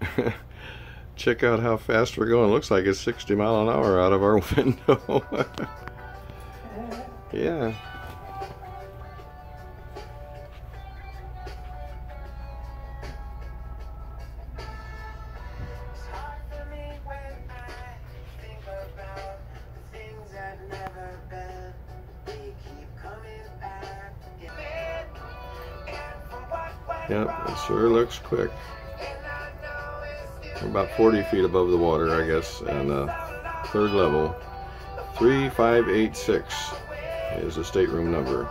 Check out how fast we're going. Looks like it's 60 mile an hour out of our window. yeah. Yep, it sure looks quick. We're about 40 feet above the water, I guess, and uh, third level. 3586 is the stateroom number.